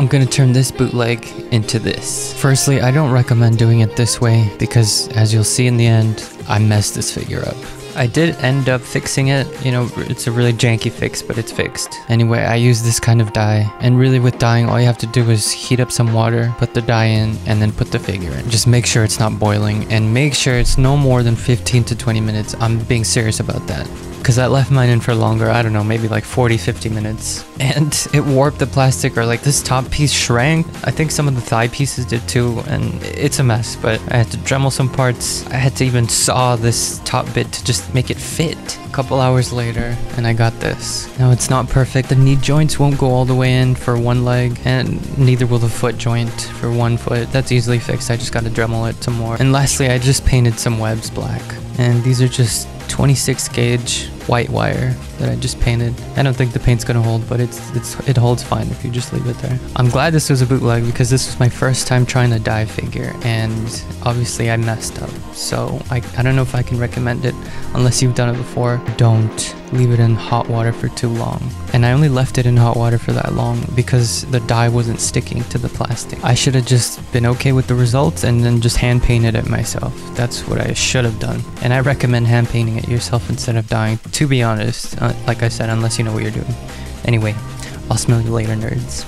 I'm gonna turn this bootleg into this. Firstly, I don't recommend doing it this way because as you'll see in the end, I messed this figure up. I did end up fixing it, you know, it's a really janky fix, but it's fixed. Anyway, I use this kind of dye, and really with dyeing, all you have to do is heat up some water, put the dye in, and then put the figure in. Just make sure it's not boiling, and make sure it's no more than 15 to 20 minutes. I'm being serious about that because I left mine in for longer, I don't know, maybe like 40, 50 minutes. And it warped the plastic or like this top piece shrank. I think some of the thigh pieces did too and it's a mess, but I had to Dremel some parts. I had to even saw this top bit to just make it fit. A couple hours later and I got this. Now it's not perfect. The knee joints won't go all the way in for one leg and neither will the foot joint for one foot. That's easily fixed. I just got to Dremel it some more. And lastly, I just painted some webs black. And these are just 26 gauge white wire that I just painted. I don't think the paint's gonna hold, but it's, it's it holds fine if you just leave it there. I'm glad this was a bootleg because this was my first time trying to dye figure and obviously I messed up. So I, I don't know if I can recommend it unless you've done it before. Don't leave it in hot water for too long. And I only left it in hot water for that long because the dye wasn't sticking to the plastic. I should have just been okay with the results and then just hand painted it myself. That's what I should have done. And I recommend hand painting it yourself instead of dyeing, to be honest. Like I said, unless you know what you're doing. Anyway, I'll smell you later, nerds.